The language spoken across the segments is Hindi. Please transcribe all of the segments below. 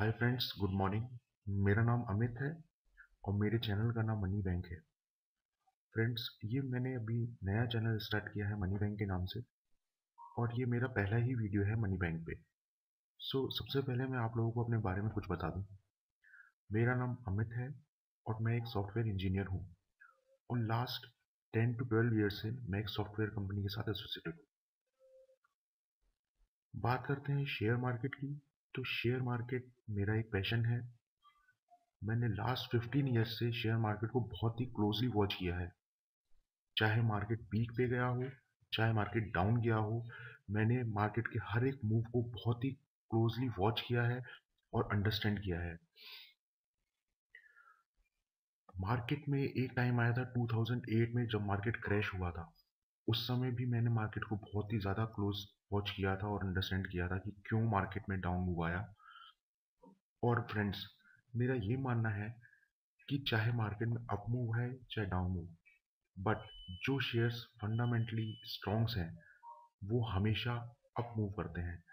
हाय फ्रेंड्स गुड मॉर्निंग मेरा नाम अमित है और मेरे चैनल का नाम मनी बैंक है। फ्रेंड्स ये मैंने अभी नया चैनल स्टार्ट किया है मनी बैंक के नाम से और ये मेरा पहला ही वीडियो है मनी बैंक पे। सो so, सबसे पहले मैं आप लोगों को अपने बारे में कुछ बता दूँ। मेरा नाम अमित है और मैं एक सॉफ्टवेयर इंजीनियर हूँ और last ten to twelve year से मैं एक सॉफ्टवेयर कंपनी के साथ एसोसिएटेड हूँ। बात करते हैं शेयर मार्केट की। तो शेयर मार्केट मेरा एक पैशन है। मैंने लास्ट फिफ्टीन ईयर्स से शेयर मार्केट को बहुत ही क्लोजली वॉच किया है। चाहे मार्केट पीक पे गया हो, चाहे मार्केट डाउन गया हो, मैंने मार्केट के हर एक मूव को बहुत ही क्लोजली वॉच किया है और अंडरस्टैंड किया है। मार्केट में एक टाइम आया था 2008 में जब मार्केट क्रैश हुआ था। उस समय भी मैंने मार्केट को बहुत ही ज़्यादा क्लोज वॉच किया था और अंडरस्टैंड किया था कि क्यों मार्केट में डाउन मूव आया और फ्रेंड्स मेरा ये मानना है कि चाहे मार्केट में अप मूव है, चाहे डाउन मूव बट जो शेयर्स फंडामेंटली स्ट्रॉन्ग्स हैं, वो हमेशा अप मूव करते हैं।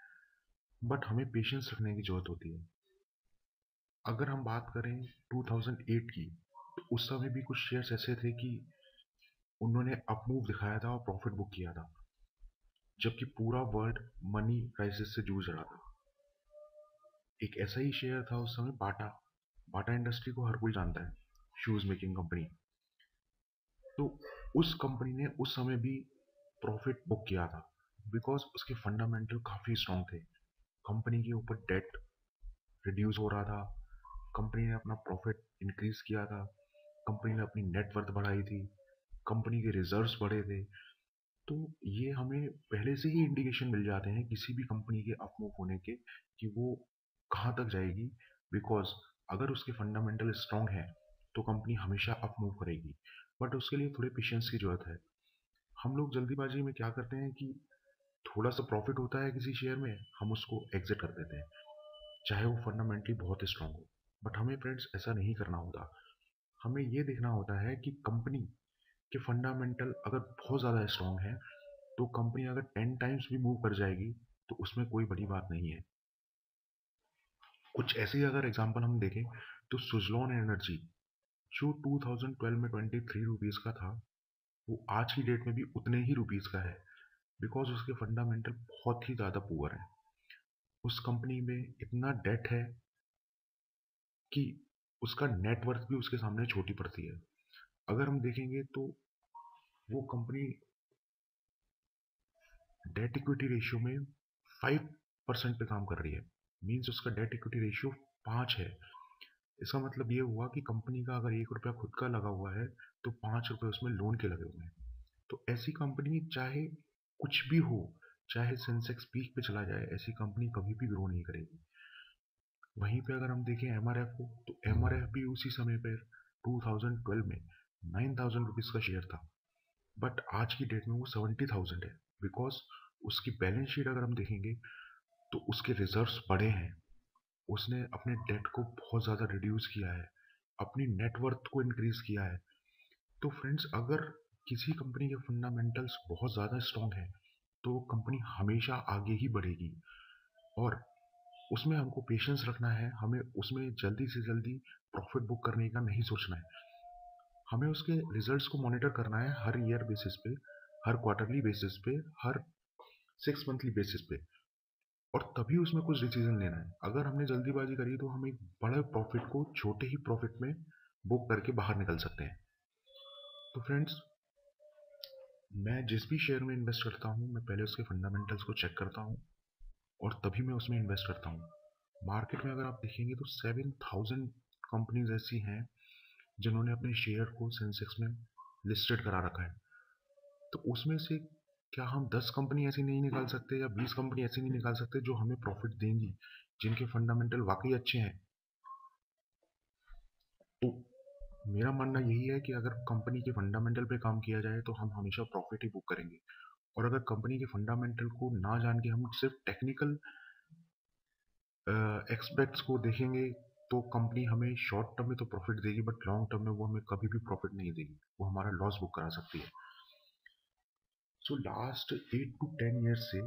बट हमें पेशेंस रखने की ज़रूरत होती है। अगर हम बात करें 2008 की तो उस समय भी कुछ शेयर्स ऐसे थे कि उन्होंने अप मूव दिखाया था और प्रॉफिट बुक किया था। जबकि पूरा वर्ल्ड मनी क्राइसिस से जूझ रहा था। एक ऐसा ही शेयर था उस समय बाटा बाटा इंडस्ट्री को हर कोई जानता है शूज़ मेकिंग कंपनी तो उस कंपनी ने उस समय भी प्रॉफिट बुक किया था बिकॉज़ उसके फंडामेंटल काफ़ी स्ट्रॉन्ग थे। कंपनी के ऊपर डेट रिड्यूस हो रहा था। कंपनी ने अपना प्रॉफिट इंक्रीज किया था। कंपनी ने अपनी नेटवर्थ बढ़ाई थी। कंपनी के रिजर्व्स बढ़े थे। तो ये हमें पहले से ही इंडिकेशन मिल जाते हैं किसी भी कंपनी के अपमूव होने के कि वो कहाँ तक जाएगी। बिकॉज़ अगर उसके फंडामेंटल स्ट्रॉन्ग है तो कंपनी हमेशा अप मूव करेगी। बट उसके लिए थोड़े पेशेंस की ज़रूरत है। हम लोग जल्दीबाजी में क्या करते हैं कि थोड़ा सा प्रॉफिट होता है किसी शेयर में, हम उसको एग्जिट कर देते हैं। चाहे वो फंडामेंटली बहुत स्ट्रांग हो। बट हमें फ्रेंड्स ऐसा नहीं करना होता। हमें ये देखना होता है कि कंपनी के फंडामेंटल अगर बहुत ज़्यादा स्ट्रॉन्ग है तो कंपनी अगर टेन टाइम्स भी मूव कर जाएगी तो उसमें कोई बड़ी बात नहीं है। कुछ ऐसे अगर एग्जांपल हम देखें तो सुजलॉन एनर्जी जो 2012 में ट्वेंटी थ्री रुपीज़ का था, वो आज की डेट में भी उतने ही रुपीज़ का है बिकॉज़ उसके फंडामेंटल बहुत ही ज़्यादा पुअर है। उस कंपनी में इतना डेट है कि उसका नेटवर्थ भी उसके सामने छोटी पड़ती है। अगर हम देखेंगे तो वो कंपनी डेट इक्विटी रेशियो में फाइव परसेंट पे काम कर रही है। मीन्स उसका डेट इक्विटी रेशियो पाँच है। इसका मतलब ये हुआ कि कंपनी का अगर एक रुपया खुद का लगा हुआ है तो पाँच रुपये उसमें लोन के लगे हुए हैं। तो ऐसी कंपनी चाहे कुछ भी हो, चाहे सेंसेक्स पीक पे चला जाए, ऐसी कंपनी कभी भी ग्रो नहीं करेगी। वहीं पे अगर हम देखें एमआरएफ को तो एमआरएफ भी उसी समय पर 2012 में नाइन थाउज़ेंड रुपीज़ का शेयर था। बट आज की डेट में वो सेवेंटी थाउज़ेंड है। बिकॉज़ उसकी बैलेंस शीट अगर हम देखेंगे तो उसके रिजर्व्स बड़े हैं। उसने अपने डेट को बहुत ज़्यादा रिड्यूस किया है। अपनी नेटवर्थ को इंक्रीज किया है। तो फ्रेंड्स अगर किसी कंपनी के फंडामेंटल्स बहुत ज़्यादा स्ट्रॉन्ग है तो वो कंपनी हमेशा आगे ही बढ़ेगी। और उसमें हमको पेशेंस रखना है। हमें उसमें जल्दी से जल्दी प्रॉफिट बुक करने का नहीं सोचना है। हमें उसके रिजल्ट्स को मॉनिटर करना है हर ईयर बेसिस पे, हर क्वार्टरली बेसिस पे, हर सिक्स मंथली बेसिस पे। और तभी उसमें कुछ डिसीज़न लेना है। अगर हमने जल्दीबाजी करी तो हम एक बड़े प्रॉफिट को छोटे ही प्रॉफिट में बुक करके बाहर निकल सकते हैं। तो फ्रेंड्स मैं जिस भी शेयर में इन्वेस्ट करता हूँ, मैं पहले उसके फंडामेंटल्स को चेक करता हूँ और तभी मैं उसमें इन्वेस्ट करता हूँ। मार्केट में अगर आप देखेंगे तो सेवन थाउज़ेंड कंपनीज़ ऐसी हैं जिन्होंने अपने शेयर को सेंसेक्स में लिस्टेड करा रखा है। तो उसमें से क्या हम दस कंपनी ऐसी नहीं निकाल सकते या बीस कंपनी ऐसी नहीं निकाल सकते जो हमें प्रॉफिट देंगी, जिनके फंडामेंटल वाकई अच्छे हैं? तो मेरा मानना यही है कि अगर कंपनी के फंडामेंटल पे काम किया जाए तो हम हमेशा प्रॉफिट ही बुक करेंगे। और अगर कंपनी के फंडामेंटल को ना जान के हम सिर्फ़ टेक्निकल एक्सपेक्ट्स को देखेंगे तो कंपनी हमें शॉर्ट टर्म में तो प्रॉफिट देगी बट लॉन्ग टर्म में वो हमें कभी भी प्रॉफिट नहीं देगी। वो हमारा लॉस बुक करा सकती है। So last eight to ten years से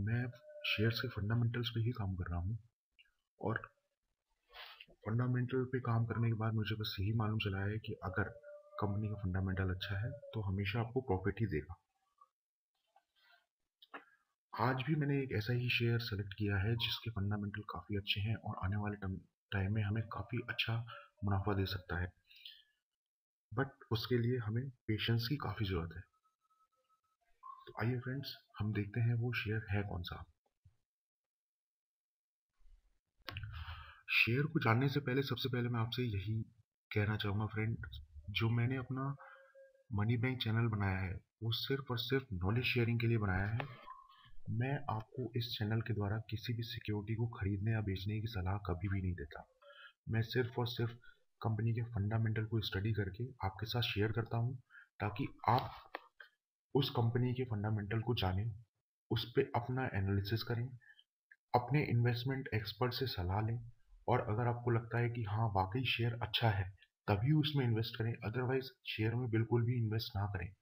मैं शेयर्स के फंडामेंटल्स पे ही काम कर रहा हूँ और फंडामेंटल पे काम करने के बाद मुझे बस यही मालूम चला है कि अगर कंपनी का फंडामेंटल अच्छा है तो हमेशा आपको प्रॉफिट ही देगा। आज भी मैंने एक ऐसा ही शेयर सेलेक्ट किया है जिसके फंडामेंटल काफ़ी अच्छे हैं और आने वाले टाइम में हमें काफ़ी अच्छा मुनाफा दे सकता है। बट उसके लिए हमें पेशेंस की काफ़ी ज़रूरत है। तो आइए फ्रेंड्स हम देखते हैं वो शेयर है कौन सा। शेयर को जानने से पहले, सबसे पहले मैं आपसे यही कहना चाहूँगा फ्रेंड जो मैंने अपना मनी बैंक चैनल बनाया है, वो सिर्फ़ और सिर्फ़ नॉलेज शेयरिंग के लिए बनाया है। मैं आपको इस चैनल के द्वारा किसी भी सिक्योरिटी को खरीदने या बेचने की सलाह कभी भी नहीं देता। मैं सिर्फ़ और सिर्फ़ कंपनी के फंडामेंटल को स्टडी करके आपके साथ शेयर करता हूँ, ताकि आप उस कंपनी के फंडामेंटल को जानें, उस पर अपना एनालिसिस करें, अपने इन्वेस्टमेंट एक्सपर्ट से सलाह लें, और अगर आपको लगता है कि हाँ वाकई शेयर अच्छा है, तभी उसमें इन्वेस्ट करें अदरवाइज़ शेयर में बिल्कुल भी इन्वेस्ट ना करें।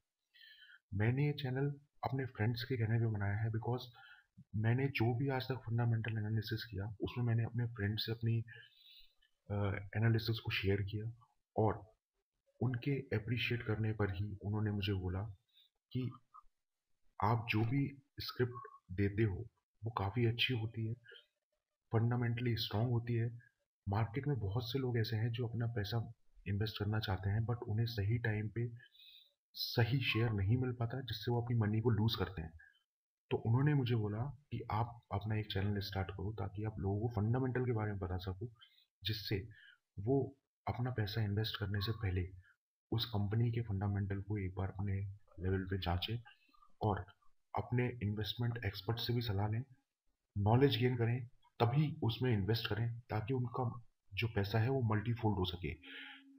मैंने ये चैनल अपने फ्रेंड्स के कहने पे बनाया है बिकॉज़ मैंने जो भी आज तक फंडामेंटल एनालिसिस किया, उसमें मैंने अपने फ्रेंड से अपनी एनालिसिस को शेयर किया और उनके अप्रिशिएट करने पर ही उन्होंने मुझे बोला कि आप जो भी स्क्रिप्ट देते हो, वो काफ़ी अच्छी होती है फंडामेंटली स्ट्रांग होती है। मार्केट में बहुत से लोग ऐसे हैं जो अपना पैसा इन्वेस्ट करना चाहते हैं बट उन्हें सही टाइम पे सही शेयर नहीं मिल पाता जिससे वो अपनी मनी को लूज़ करते हैं। तो उन्होंने मुझे बोला कि आप अपना एक चैनल स्टार्ट करो ताकि आप लोगों को फंडामेंटल के बारे में बता सको, जिससे वो अपना पैसा इन्वेस्ट करने से पहले उस कंपनी के फंडामेंटल को एक बार अपने लेवल पे जांचें और अपने इन्वेस्टमेंट एक्सपर्ट से भी सलाह लें नॉलेज गेन करें, तभी उसमें इन्वेस्ट करें ताकि उनका जो पैसा है वो मल्टीफोल्ड हो सके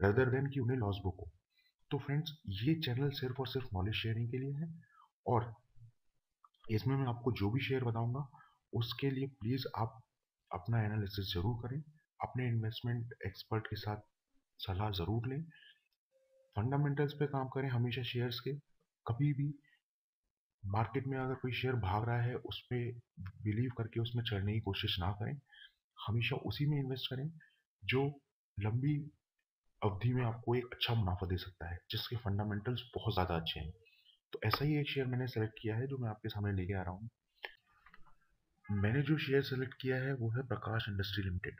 रदर देन कि उन्हें लॉस बुक हो तो फ्रेंड्स ये चैनल सिर्फ़ और सिर्फ़ नॉलेज शेयरिंग के लिए है और इसमें मैं आपको जो भी शेयर बताऊँगा, उसके लिए प्लीज़ आप अपना एनालिसिस ज़रूर करें। अपने इन्वेस्टमेंट एक्सपर्ट के साथ सलाह ज़रूर लें। फंडामेंटल्स पे काम करें हमेशा शेयर्स के। कभी भी मार्केट में अगर कोई शेयर भाग रहा है, उस पर बिलीव करके उसमें चढ़ने की कोशिश ना करें। हमेशा उसी में इन्वेस्ट करें जो लंबी अवधि में आपको एक अच्छा मुनाफा दे सकता है, जिसके फंडामेंटल्स बहुत ज़्यादा अच्छे हैं। तो ऐसा ही एक शेयर मैंने सेलेक्ट किया है, जो मैं आपके सामने लेके आ रहा हूँ। मैंने जो शेयर सेलेक्ट किया है, वो है Prakash industry limited.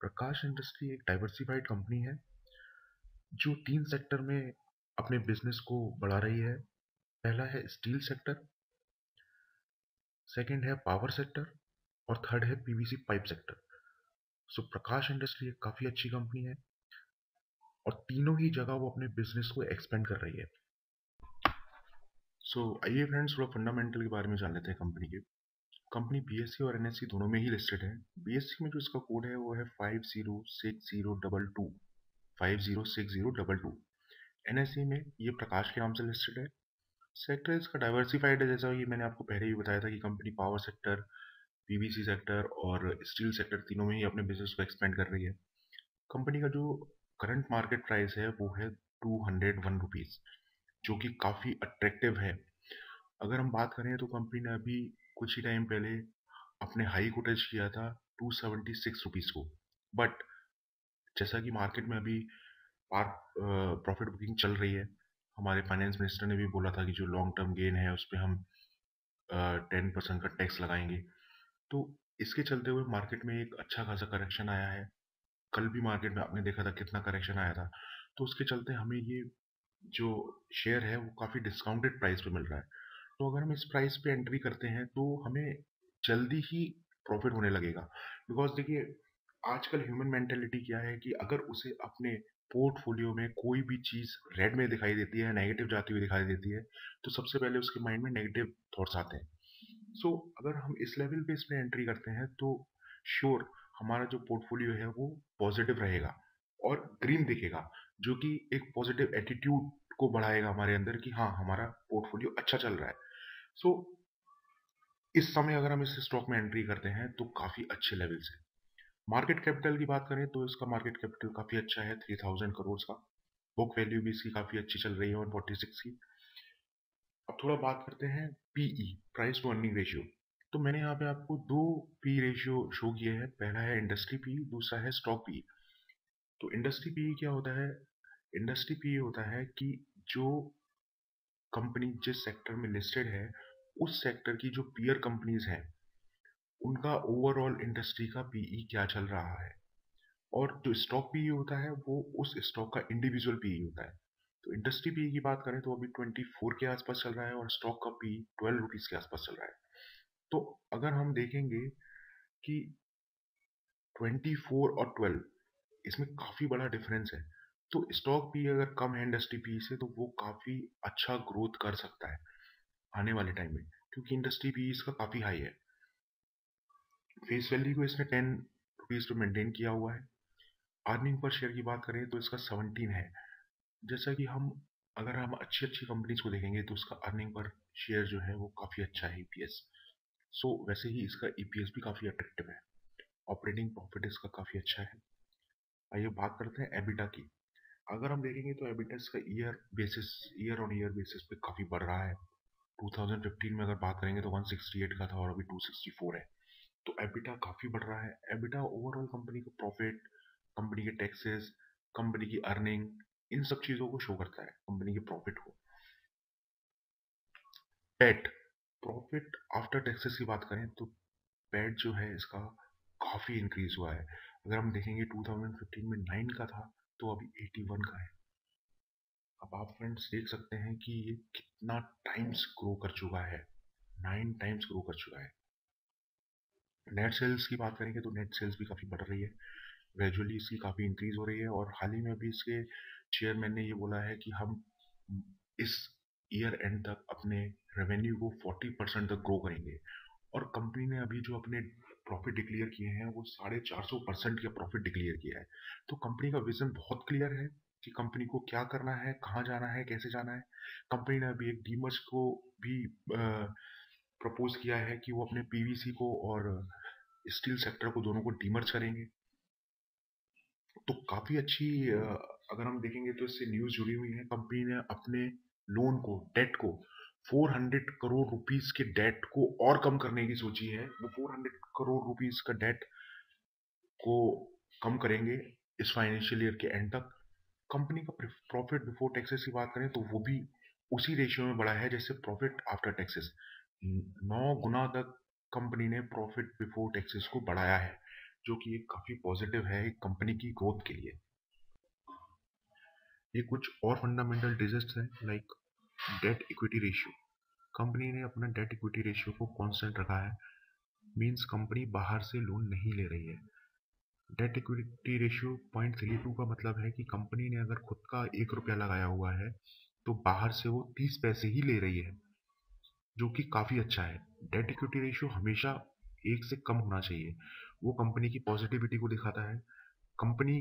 Prakash industry एक डाइवर्सिफाइड कंपनी है, जो तीन सेक्टर में अपने बिज़नेस को बढ़ा रही है। पहला है स्टील सेक्टर सेकंड है पावर सेक्टर और थर्ड है PVC pipe sector so Prakash industry एक काफ़ी अच्छी कंपनी है। और तीनों ही जगह वो अपने बिज़नेस को एक्सपेंड कर रही है। सो आइए फ्रेंड्स थोड़ा फंडामेंटल के बारे में जान लेते हैं कंपनी के। कंपनी बीएससी और एनएससी दोनों में ही लिस्टेड है। बीएससी में जो इसका कोड है, वो है five zero six zero double two five zero six zero double two NSC में ये प्रकाश के नाम से लिस्टेड है। सेक्टर इसका डाइवर्सिफाइड है, जैसा कि मैंने आपको पहले ही बताया था कि company power sector PVC sector और स्टील सेक्टर तीनों में ही अपने बिज़नेस को एक्सपेंड कर रही है। कंपनी का जो करंट मार्केट प्राइस है वो है टू हंड्रेड वन रुपीज़ जो कि काफ़ी अट्रैक्टिव है। अगर हम बात करें तो कंपनी ने अभी कुछ ही टाइम पहले अपने हाई को टच किया था टू सेवेंटी सिक्स रुपीज़ को। बट जैसा कि मार्केट में अभी प्रॉफिट बुकिंग चल रही है, हमारे फाइनेंस मिनिस्टर ने भी बोला था कि जो लॉन्ग टर्म गेन है उस पर हम टेन परसेंट का टैक्स लगाएँगे। तो इसके चलते हुए मार्केट में एक अच्छा खासा करेक्शन आया है। कल भी मार्केट में आपने देखा था कितना करेक्शन आया था। तो उसके चलते हमें ये जो शेयर है वो काफ़ी डिस्काउंटेड प्राइस पे मिल रहा है। तो अगर हम इस प्राइस पे एंट्री करते हैं तो हमें जल्दी ही प्रॉफिट होने लगेगा। बिकॉज़ देखिए आजकल ह्यूमन मेंटेलिटी क्या है कि अगर उसे अपने पोर्टफोलियो में कोई भी चीज़ रेड में दिखाई देती है नेगेटिव जाती हुई दिखाई देती है तो सबसे पहले उसके माइंड में नेगेटिव थॉट्स आते हैं। सो so, अगर हम इस लेवल पे इसमें एंट्री करते हैं तो श्योर हमारा जो पोर्टफोलियो है वो पॉजिटिव रहेगा और ग्रीन दिखेगा जो कि एक पॉजिटिव एटीट्यूड को बढ़ाएगा हमारे अंदर कि हाँ हमारा पोर्टफोलियो अच्छा चल रहा है। सो so, इस समय अगर हम इस स्टॉक में एंट्री करते हैं तो काफ़ी अच्छे लेवल से मार्केट कैपिटल की बात करें तो इसका मार्केट कैपिटल काफ़ी अच्छा है थ्री थाउज़ेंड करोड़ का। बुक वैल्यू भी इसकी काफ़ी अच्छी चल रही है वन फोर्टी सिक्स की। अब थोड़ा बात करते हैं PE price to earning ratio तो मैंने यहाँ पे आपको दो पी रेशियो शो किए हैं। पहला है इंडस्ट्री पी दूसरा है स्टॉक पी तो इंडस्ट्री पीई क्या होता है? इंडस्ट्री पीई होता है कि जो कंपनी जिस सेक्टर में लिस्टेड है, उस सेक्टर की जो पीयर कंपनीज़ हैं, उनका ओवरऑल इंडस्ट्री का पीई क्या चल रहा है? और जो स्टॉक पीई होता है, वो उस स्टॉक का इंडिविजुअल पीई होता है। तो इंडस्ट्री पीई की बात करें तो अभी 24 के आसपास चल रहा है और स्टॉक का पी 12 रुपीज़ के आसपास चल रहा है। तो अगर हम देखेंगे कि 24 और 12 इसमें काफ़ी बड़ा डिफरेंस है। तो स्टॉक पी अगर कम है इंडस्ट्री पी से तो वो काफ़ी अच्छा ग्रोथ कर सकता है आने वाले टाइम में, क्योंकि इंडस्ट्री पी इसका काफ़ी हाई है। फेस वैल्यू को इसने टेन रुपीज़ पे मेंटेन किया हुआ है। अर्निंग पर शेयर की बात करें तो इसका सेवनटीन है। जैसा कि हम, अगर हम अच्छी अच्छी कंपनीज़ को देखेंगे तो उसका अर्निंग पर शेयर जो है वो काफ़ी अच्छा है ईपीएस सो वैसे ही इसका ईपीएस भी काफ़ी अट्रैक्टिव है। ऑपरेटिंग प्रॉफिट इसका काफ़ी अच्छा है। आइए बात करते हैं एबिटा की। अगर हम देखेंगे तो एबिटा का year basis year on year basis पे काफ़ी बढ़ रहा है। 2015 में अगर बात करेंगे तो 168 का था और अभी 264 है। तो एबिटा काफ़ी बढ़ रहा है। एबिटा ओवरऑल कंपनी का प्रॉफिट कंपनी के टैक्सेस कंपनी की अर्निंग इन सब चीज़ों को शो करता है कंपनी के प्रॉफिट को। पेट प्रॉफिट आफ्टर टैक्सेस की बात करें तो पेट जो है इसका काफ़ी इंक्रीज हुआ है। अगर हम देखेंगे 2015 में 9 का था तो अभी 81 का है। अब आप फ्रेंड्स देख सकते हैं कि ये कितना टाइम्स ग्रो कर चुका है। नाइन टाइम्स ग्रो कर चुका है। नेट सेल्स की बात करेंगे तो नेट सेल्स भी काफ़ी बढ़ रही है। ग्रेजुअली इसकी काफ़ी इंक्रीज हो रही है और हाल ही में अभी इसके चेयरमैन ने ये बोला है कि हम इस ईयर एंड तक अपने रेवेन्यू को 40 परसेंट तक ग्रो करेंगे। और कंपनी ने अभी जो अपने प्रॉफिट डिक्लेयर किए हैं, वो साढ़े चार सौ परसेंट का प्रॉफिट डिक्लेयर किया है। तो कंपनी का विजन बहुत क्लियर है कि कंपनी को क्या करना है, कहाँ जाना है, कैसे जाना है। कंपनी ने अभी एक डीमर्स को भी प्रपोज किया है कि वो अपने पीवीसी को और स्टील सेक्टर को दोनों को डीमर्ज करेंगे। तो काफ़ी अच्छी अगर हम देखेंगे तो इससे न्यूज़ जुड़ी हुई है। कंपनी ने अपने लोन को डेट को 400 करोड़ रुपीस के डेट को और कम करने की सोची है। वो 400 करोड़ रुपीस का डेट को कम करेंगे इस फाइनेंशियल ईयर के एंड तक। कंपनी का प्रॉफिट बिफोर टैक्सेस की बात करें तो वो भी उसी रेशियो में बढ़ा है जैसे प्रॉफिट आफ्टर टैक्सेस नौ गुना तक कंपनी ने प्रॉफिट बिफोर टैक्सेस को बढ़ाया है, जो कि एक काफ़ी पॉजिटिव है कंपनी की ग्रोथ के लिए। ये कुछ और फंडामेंटल डिजिट्स हैं like debt equity ratio company ने अपना डेट इक्विटी रेशियो को कांस्टेंट रखा है मींस कंपनी बाहर से लोन नहीं ले रही है। Debt equity ratio point three two का मतलब है कि कंपनी ने अगर खुद का एक रुपया लगाया हुआ है तो बाहर से वो तीस पैसे ही ले रही है, जो कि काफ़ी अच्छा है। डेट इक्विटी रेशियो हमेशा एक से कम होना चाहिए। वो कंपनी की पॉजिटिविटी को दिखाता है। कंपनी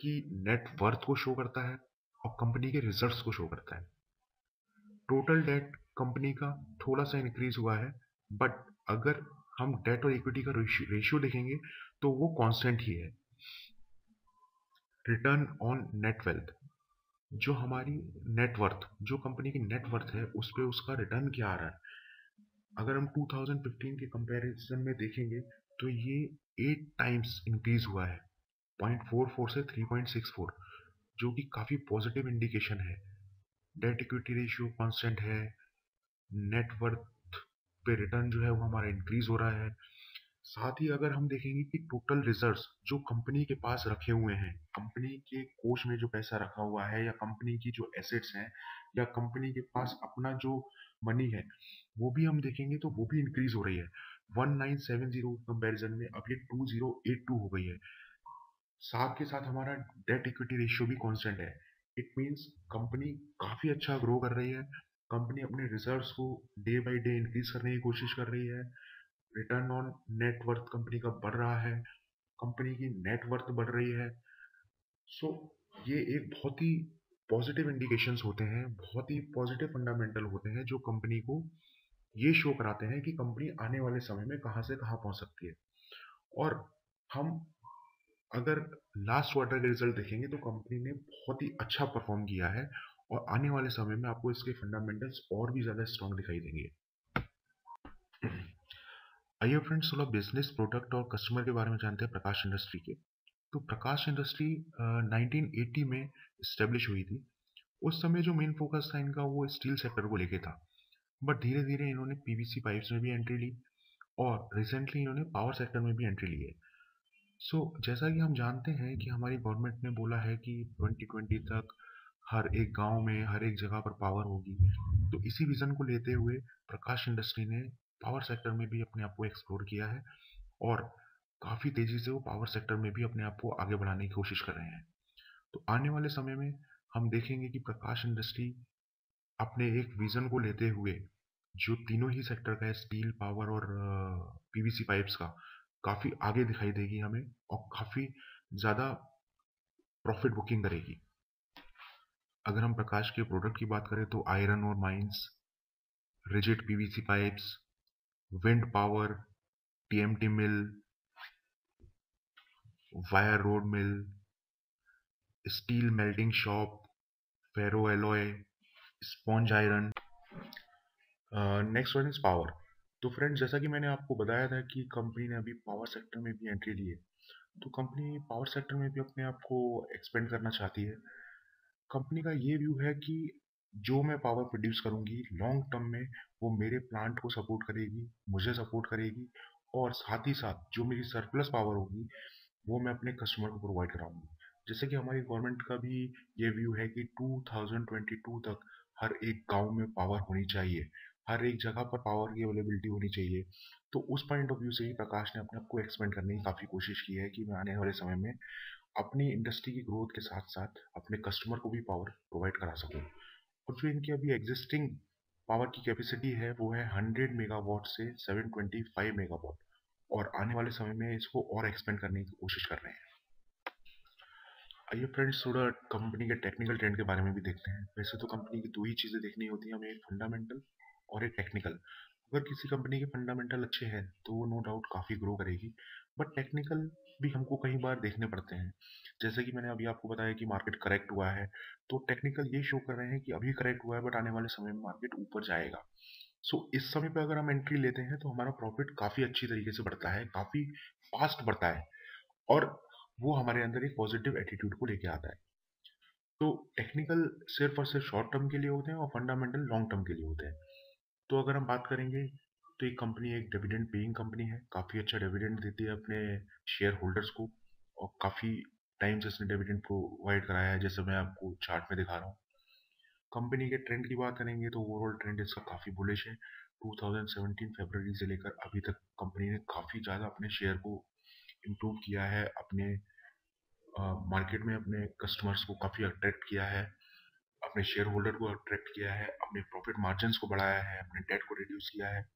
की नेट वर्थ को शो करता है और कंपनी के रिजल्ट्स को शो करता है। टोटल डेट कंपनी का थोड़ा सा इंक्रीज हुआ है बट अगर हम डेट और इक्विटी का रेशियो देखेंगे तो वो कांस्टेंट ही है। रिटर्न ऑन नेट वेल्थ जो हमारी नेटवर्थ जो कंपनी की नेटवर्थ है, उस पर उसका रिटर्न क्या आ रहा है? अगर हम 2015 के कंपैरिजन में देखेंगे तो ये एट टाइम्स इंक्रीज हुआ है। पॉइंट फोर फोर से थ्री पॉइंट सिक्स फोर, जो कि काफ़ी पॉजिटिव इंडिकेशन है। डेट इक्विटी रेशियो कांस्टेंट है। नेटवर्थ पे रिटर्न जो है वो हमारा इंक्रीज हो रहा है। साथ ही अगर हम देखेंगे कि टोटल रिजर्व्स जो कंपनी के पास रखे हुए हैं कंपनी के कोष में जो पैसा रखा हुआ है या कंपनी की जो एसेट्स हैं या कंपनी के पास अपना जो मनी है, वो भी हम देखेंगे तो वो भी इंक्रीज हो रही है। 1970 कंपैरिजन में अब ये 2082 हो गई है। साथ के साथ हमारा डेट इक्विटी रेशियो भी कांस्टेंट है। इट मीन्स कंपनी काफ़ी अच्छा ग्रो कर रही है। कंपनी अपने रिजर्व्स को डे बाय डे इंक्रीज करने की कोशिश कर रही है। रिटर्न ऑन नेटवर्थ कंपनी का बढ़ रहा है। कंपनी की नेटवर्थ बढ़ रही है। सो so, ये एक बहुत ही पॉजिटिव इंडिकेशंस होते हैं बहुत ही पॉजिटिव फंडामेंटल होते हैं जो कंपनी को ये शो कराते हैं कि कंपनी आने वाले समय में कहाँ से कहाँ पहुँच सकती है। और हम अगर लास्ट क्वार्टर के रिज़ल्ट देखेंगे तो कंपनी ने बहुत ही अच्छा परफॉर्म किया है और आने वाले समय में आपको इसके फंडामेंटल्स और भी ज़्यादा स्ट्रॉन्ग दिखाई देंगे। आइए फ्रेंड्स थोड़ा बिज़नेस प्रोडक्ट और कस्टमर के बारे में जानते हैं प्रकाश इंडस्ट्री के। तो प्रकाश इंडस्ट्री नाइनटीन में इस्टेब्लिश हुई थी। उस समय जो मेन फोकस था इनका वो स्टील सेक्टर को लेके था। बट धीरे धीरे इन्होंने पीवीसी पाइप्स में भी एंट्री ली और रिसेंटली इन्होंने पावर सेक्टर में भी एंट्री ली है। सो so, जैसा कि हम जानते हैं कि हमारी गवर्नमेंट ने बोला है कि 2020 तक हर एक गाँव में हर एक जगह पर पावर होगी। तो इसी विज़न को लेते हुए प्रकाश इंडस्ट्री ने पावर सेक्टर में भी अपने आप को एक्सप्लोर किया है और काफ़ी तेज़ी से वो पावर सेक्टर में भी अपने आप को आगे बढ़ाने की कोशिश कर रहे हैं। तो आने वाले समय में हम देखेंगे कि प्रकाश इंडस्ट्री अपने एक विज़न को लेते हुए जो तीनों ही सेक्टर का है स्टील पावर और पीवीसी पाइप्स का काफ़ी आगे दिखाई देगी हमें और काफ़ी ज़्यादा प्रॉफिट बुकिंग करेगी। अगर हम प्रकाश के प्रोडक्ट की बात करें तो iron ore mines rigid PVC pipes wind power TMT mill wire rod mill steel melting shop ferro alloy sponge iron next one is power तो फ्रेंड्स, जैसा कि मैंने आपको बताया था कि कंपनी ने अभी पावर सेक्टर में भी एंट्री ली है तो कंपनी पावर सेक्टर में भी अपने आप को एक्सपेंड करना चाहती है। कंपनी का ये व्यू है कि जो मैं पावर प्रोड्यूस करूँगी, लॉन्ग टर्म में वो मेरे प्लांट को सपोर्ट करेगी, मुझे सपोर्ट करेगी और साथ ही साथ जो मेरी सरप्लस पावर होगी, वो मैं अपने कस्टमर को प्रोवाइड कराऊँगी। जैसे कि हमारी गवर्नमेंट का भी ये व्यू है कि 2022 तक हर एक गाँव में पावर होनी चाहिए। हर एक जगह पर पावर की अवेलेबिलिटी होनी चाहिए। तो उस पॉइंट ऑफ़ व्यू से ही प्रकाश ने अपने आप को एक्सपेंड करने की काफ़ी कोशिश की है कि मैं आने वाले समय में अपनी इंडस्ट्री की ग्रोथ के साथ साथ अपने कस्टमर को भी पावर प्रोवाइड करा सकूँ। और जो इनकी अभी एग्जिस्टिंग पावर की कैपेसिटी है, वो है 100 मेगावाट से 725 मेगावाट और आने वाले समय में इसको और एक्सपेंड करने की कोशिश कर रहे हैं। आइए फ्रेंड्स थोड़ा कंपनी के टेक्निकल ट्रेंड के बारे में भी देखते हैं। वैसे तो कंपनी की दो ही चीज़ें देखनी होती है, हमें एक फंडामेंटल और एक टेक्निकल अगर किसी कंपनी के फंडामेंटल अच्छे हैं तो वो नो डाउट काफ़ी ग्रो करेगी. बट टेक्निकल भी हमको कई बार देखने पड़ते हैं. जैसे कि मैंने अभी आपको बताया कि मार्केट करेक्ट हुआ है तो टेक्निकल ये शो कर रहे हैं कि अभी करेक्ट हुआ है बट आने वाले समय में मार्केट ऊपर जाएगा. सो so, इस समय पर अगर हम एंट्री लेते हैं तो हमारा प्रॉफिट काफ़ी अच्छी तरीके से बढ़ता है काफ़ी फास्ट बढ़ता है. और वो हमारे अंदर एक पॉजिटिव एटीट्यूड को लेके आता है. तो टेक्निकल सिर्फ़ और सिर्फ़ शॉर्ट टर्म के लिए होते हैं और फंडामेंटल लॉन्ग टर्म के लिए होते हैं. तो अगर हम बात करेंगे तो ये कंपनी एक डिविडेंड पेइंग कंपनी है। काफ़ी अच्छा डिविडेंड देती है अपने शेयर होल्डर्स को और काफ़ी टाइम से इसने डिविडेंड प्रोवाइड कराया है, जैसे मैं आपको चार्ट में दिखा रहा हूँ। कंपनी के ट्रेंड की बात करेंगे तो ओवरऑल ट्रेंड इसका काफ़ी बुलिश है। 2017 फरवरी से लेकर अभी तक कंपनी ने काफ़ी ज़्यादा अपने शेयर को इम्प्रूव किया है, अपने मार्केट में अपने कस्टमर्स को काफ़ी अट्रैक्ट किया है। अपने शेयर होल्डर को अट्रैक्ट किया है, अपने प्रॉफिट मार्जिन को बढ़ाया है, अपने डेट को रिड्यूस किया है।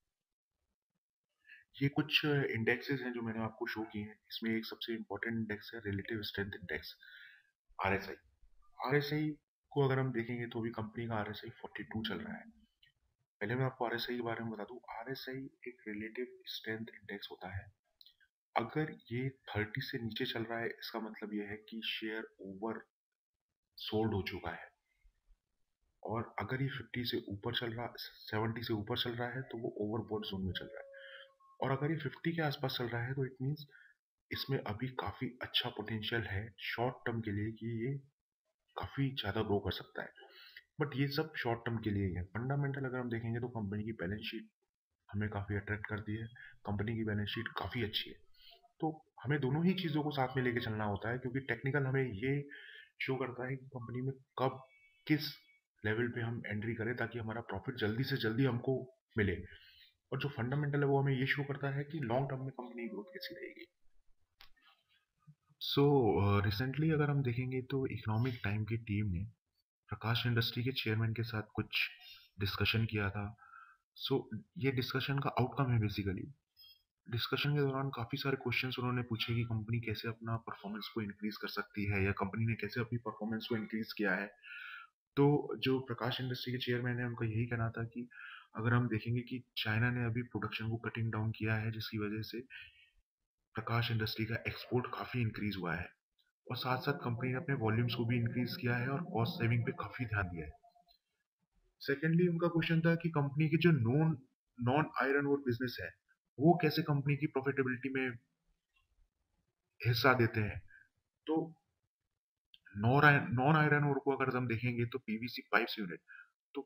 ये कुछ इंडेक्सेस हैं जो मैंने आपको शो किए हैं। इसमें एक सबसे इम्पोर्टेंट इंडेक्स है relative strength index R S I R S I को अगर हम देखेंगे तो अभी कंपनी का R S I forty two चल रहा है। पहले मैं आपको आर एस आई के बारे में बता दूँ। आर एस आई एक रिलेटिव स्ट्रेंथ इंडेक्स होता है। अगर ये थर्टी से नीचे चल रहा है, इसका मतलब ये है कि शेयर ओवर सोल्ड हो चुका है। और अगर ये फिफ्टी से ऊपर चल रहा सेवेंटी से ऊपर चल रहा है तो वो ओवरबोर्ड जोन में चल रहा है। और अगर ये फिफ्टी के आसपास चल रहा है तो इट मीन्स इसमें अभी काफ़ी अच्छा पोटेंशियल है शॉर्ट टर्म के लिए कि ये काफ़ी ज़्यादा ग्रो कर सकता है। बट ये सब शॉर्ट टर्म के लिए ही है। फंडामेंटल अगर हम देखेंगे तो कंपनी की बैलेंस शीट हमें काफ़ी अट्रैक्ट करती है। कंपनी की बैलेंस शीट काफ़ी अच्छी है। तो हमें दोनों ही चीज़ों को साथ में लेके चलना होता है, क्योंकि टेक्निकल हमें ये शो करता है कि कंपनी में कब, किस लेवल पे हम एंट्री करें ताकि हमारा प्रॉफिट जल्दी से जल्दी हमको मिले। और जो फंडामेंटल है वो हमें ये शो करता है कि लॉन्ग टर्म में कंपनी ग्रोथ कैसी रहेगी। सो रिसेंटली अगर हम देखेंगे तो इकोनॉमिक टाइम की टीम ने प्रकाश इंडस्ट्री के चेयरमैन के साथ कुछ डिस्कशन किया था। सो so, ये डिस्कशन का आउटकम है बेसिकली डिस्कशन के दौरान काफ़ी सारे क्वेश्चंस उन्होंने पूछे कि कंपनी कैसे अपना परफॉर्मेंस को इंक्रीज कर सकती है या कंपनी ने कैसे अपनी परफॉर्मेंस को इंक्रीज किया है। तो जो प्रकाश इंडस्ट्री के चेयरमैन है उनका यही कहना था कि अगर हम देखेंगे कि चाइना ने अभी प्रोडक्शन को कटिंग डाउन किया है, जिसकी वजह से प्रकाश इंडस्ट्री का एक्सपोर्ट काफ़ी इंक्रीज हुआ है। और साथ साथ कंपनी ने अपने वॉल्यूम्स को भी इंक्रीज किया है और कॉस्ट सेविंग पे काफ़ी ध्यान दिया है। सेकेंडली उनका क्वेश्चन था कि कंपनी के जो non non iron ore business है, वो कैसे कंपनी की प्रॉफिटेबिलिटी में हिस्सा देते हैं? तो नॉन आयरन ओर को अगर हम देखेंगे तो पीवीसी पाइप्स यूनिट तो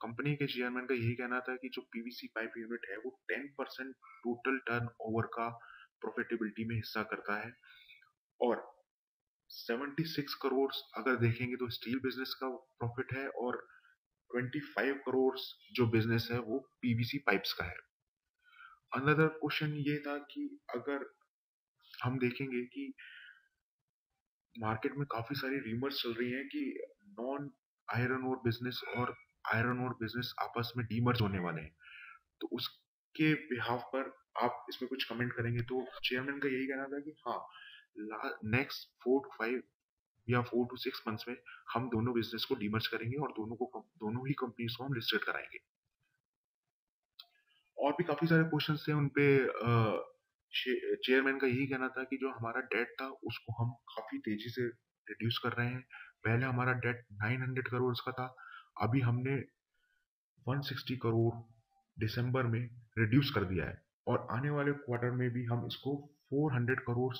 कंपनी के चेयरमैन का यही कहना था कि जो पीवीसी पाइप यूनिट है, वो 10 परसेंट टोटल टर्न ओवर का प्रॉफिटेबिलिटी में हिस्सा करता है। और 76 करोड़ अगर देखेंगे तो स्टील बिज़नेस का प्रॉफिट है और 25 करोड़ जो बिज़नेस है, वो पीवीसी पाइप्स का है। अनदर क्वेश्चन ये था कि अगर हम देखेंगे कि मार्केट में काफ़ी सारी रीमर्स चल रही हैं कि नॉन आयरन और बिज़नेस और आयरन और बिज़नेस आपस में डीमर्ज होने वाले हैं। तो उसके बिहाफ पर आप इसमें कुछ कमेंट करेंगे तो चेयरमैन का यही कहना था कि हाँ नेक्स्ट फोर टू फाइव या फोर टू सिक्स मंथ्स में हम दोनों बिज़नेस को डीमर्ज करेंगे और दोनों को दोनों ही कंपनीज़ को हम लिस्टेड कराएँगे। और भी काफ़ी सारे क्वेश्चन थे उनपे चेयरमैन का यही कहना था कि जो हमारा डेट था, उसको हम काफ़ी तेज़ी से रिड्यूस कर रहे हैं। पहले हमारा डेट 900 करोड़ का था, अभी हमने 160 करोड़ दिसंबर में रिड्यूस कर दिया है और आने वाले क्वार्टर में भी हम इसको 400 करोड़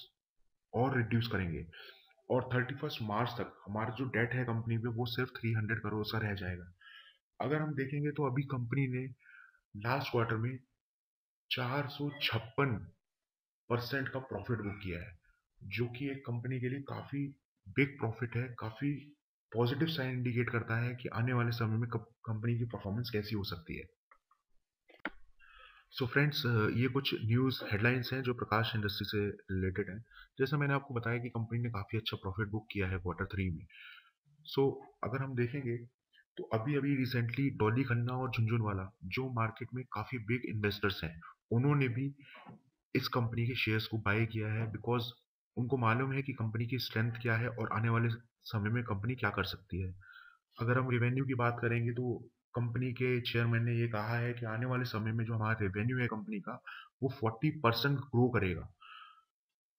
और रिड्यूस करेंगे। और थर्टी फ़र्स्ट मार्च तक हमारा जो डेट है कंपनी में वो सिर्फ़ 300 करोड़ का रह जाएगा। अगर हम देखेंगे तो अभी कंपनी ने लास्ट क्वार्टर में चार सौ छप्पन परसेंट का प्रॉफिट बुक किया है जो कि एक कंपनी के लिए काफ़ी बिग प्रॉफिट है काफ़ी पॉजिटिव साइन इंडिकेट करता है कि आने वाले समय में कंपनी की परफॉर्मेंस कैसी हो सकती है। सो so फ्रेंड्स ये कुछ न्यूज़ हेडलाइंस हैं जो प्रकाश इंडस्ट्री से रिलेटेड हैं। जैसा मैंने आपको बताया कि कंपनी ने काफ़ी अच्छा प्रॉफिट बुक किया है क्वार्टर थ्री में। सो so, अगर हम देखेंगे तो अभी अभी रिसेंटली डॉली खन्ना और झुंझुनवाला जो मार्केट में काफ़ी बिग इन्वेस्टर्स हैं उन्होंने भी इस कंपनी के शेयर्स को बाय किया है बिकॉज़ उनको मालूम है कि कंपनी की स्ट्रेंथ क्या है और आने वाले समय में कंपनी क्या कर सकती है। अगर हम रेवेन्यू की बात करेंगे तो कंपनी के चेयरमैन ने ये कहा है कि आने वाले समय में जो हमारा रेवेन्यू है कंपनी का वो 40 परसेंट ग्रो करेगा।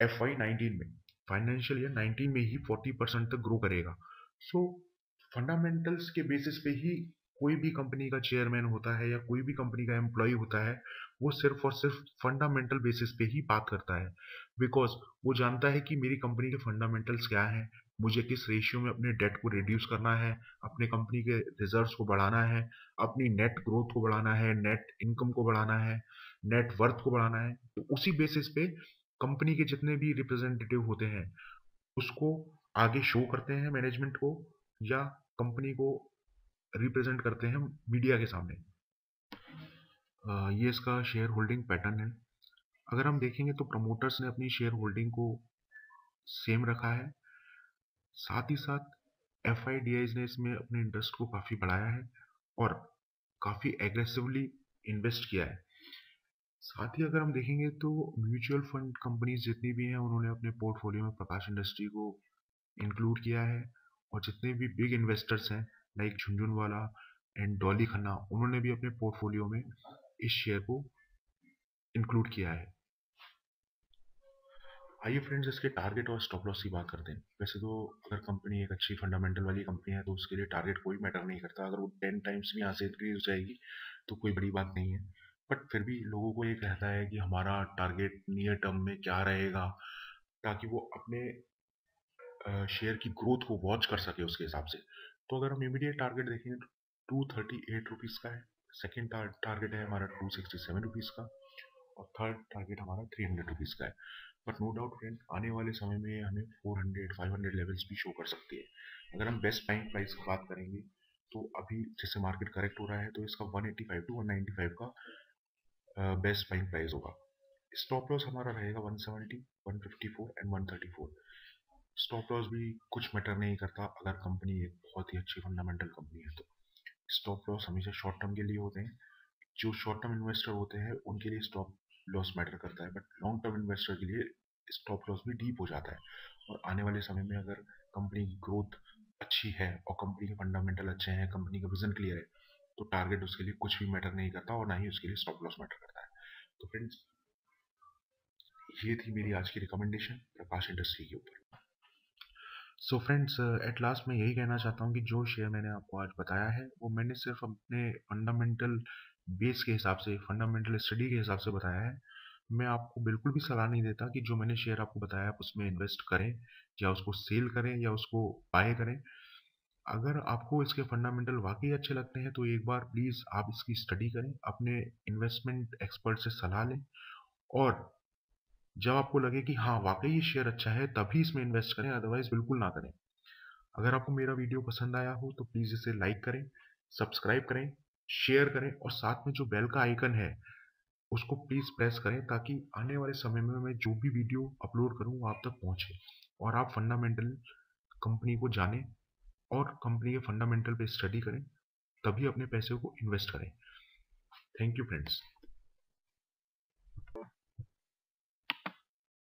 एफ़ आई नाइनटीन में फाइनेंशियल ईयर नाइनटीन में ही 40 परसेंट तक ग्रो करेगा। सो so, फंडामेंटल्स के बेसिस पे ही कोई भी कंपनी का चेयरमैन होता है या कोई भी कंपनी का एम्प्लॉय होता है, वो सिर्फ़ और सिर्फ़ फंडामेंटल बेसिस पे ही बात करता है। बिकॉज़ वो जानता है कि मेरी कंपनी के फंडामेंटल्स क्या हैं, मुझे किस रेशियो में अपने डेट को रिड्यूस करना है, अपने कंपनी के रिजर्व्स को बढ़ाना है, अपनी नेट ग्रोथ को बढ़ाना है नेट इनकम को बढ़ाना है नेट वर्थ को बढ़ाना है। तो उसी बेसिस पे कंपनी के जितने भी रिप्रेजेंटेटिव होते हैं, उसको आगे शो करते हैं मैनेजमेंट को या कंपनी को रिप्रेजेंट करते हैं मीडिया के सामने। ये इसका शेयर होल्डिंग पैटर्न है। अगर हम देखेंगे तो प्रमोटर्स ने अपनी शेयर होल्डिंग को सेम रखा है। साथ ही साथ एफ़ ने इसमें अपने इंटरेस्ट को काफ़ी बढ़ाया है और काफ़ी एग्रेसिवली इन्वेस्ट किया है। साथ ही अगर हम देखेंगे तो म्यूचुअल फंड कंपनीज़ जितनी भी हैं, उन्होंने अपने पोर्टफोलियो में प्रकाश इंडस्ट्री को इंक्लूड किया है और जितने भी बिग इन्वेस्टर्स हैं लाइक झुंझुनवाला एंड डॉली खन्ना उन्होंने भी अपने पोर्टफोलियो में इस शेयर को इंक्लूड किया है। आइए फ्रेंड्स इसके टारगेट और स्टॉप लॉस की बात करते हैं। वैसे तो अगर कंपनी एक अच्छी फंडामेंटल वाली कंपनी है तो उसके लिए टारगेट कोई मैटर नहीं करता। अगर वो टेन टाइम्स भी यहाँ से इंक्रीज हो जाएगी तो कोई बड़ी बात नहीं है। बट फिर भी लोगों को ये कहता है कि हमारा टारगेट नियर टर्म में क्या रहेगा, ताकि वो अपने शेयर की ग्रोथ को वॉच कर सके उसके हिसाब से। तो अगर हम इमीडिएट टारगेट देखेंगे तो टू थर्टी एट रुपीज़ का है। सेकेंड टारगेट है हमारा टू सिक्सटी सेवन रुपीज़ का और थर्ड टारगेट हमारा थ्री हंड्रेड रुपीज़ का है। बट नो डाउट फ्रेंड आने वाले समय में हमें four hundred five hundred levels भी शो कर सकती है। अगर हम बेस्ट बाइंग प्राइस की बात करेंगे तो अभी जैसे मार्केट करेक्ट हो रहा है तो इसका 185 टू 195 का बेस्ट बाइंग प्राइस होगा। स्टॉप लॉस हमारा रहेगा 170, 154 एंड 134 स्टॉप लॉस भी कुछ मैटर नहीं करता, अगर कंपनी एक बहुत ही अच्छी फंडामेंटल कंपनी है तो। स्टॉप लॉस हमेशा शॉर्ट टर्म के लिए होते हैं। जो शॉर्ट टर्म इन्वेस्टर होते हैं, उनके लिए स्टॉप लॉस मैटर करता है बट लॉन्ग टर्म इन्वेस्टर के लिए स्टॉप लॉस भी डीप हो जाता है। और आने वाले समय में अगर कंपनी की ग्रोथ अच्छी है और कंपनी के फंडामेंटल अच्छे हैं कंपनी का विजन क्लियर है तो टारगेट उसके लिए कुछ भी मैटर नहीं करता और ना ही उसके लिए स्टॉप लॉस मैटर करता है। तो फ्रेंड्स ये थी मेरी आज की रिकमेंडेशन प्रकाश इंडस्ट्री के ऊपर। सो फ्रेंड्स एट लास्ट मैं यही कहना चाहता हूँ कि जो शेयर मैंने आपको आज बताया है, वो मैंने सिर्फ़ अपने फंडामेंटल बेस के हिसाब से फंडामेंटल स्टडी के हिसाब से बताया है। मैं आपको बिल्कुल भी सलाह नहीं देता कि जो मैंने शेयर आपको बताया आप उसमें इन्वेस्ट करें या उसको सेल करें या उसको बाय करें। अगर आपको इसके फंडामेंटल वाकई अच्छे लगते हैं तो एक बार प्लीज़ आप इसकी स्टडी करें, अपने इन्वेस्टमेंट एक्सपर्ट से सलाह लें और जब आपको लगे कि हाँ वाकई ये शेयर अच्छा है, तभी इसमें इन्वेस्ट करें अदरवाइज़ बिल्कुल ना करें। अगर आपको मेरा वीडियो पसंद आया हो तो प्लीज़ इसे लाइक करें सब्सक्राइब करें शेयर करें और साथ में जो बेल का आइकन है, उसको प्लीज़ प्रेस करें ताकि आने वाले समय में मैं जो भी वीडियो अपलोड करूँ, वो आप तक पहुँचे और आप फंडामेंटल कंपनी को जानें और कंपनी के फंडामेंटल पे स्टडी करें, तभी अपने पैसे को इन्वेस्ट करें। Thank you friends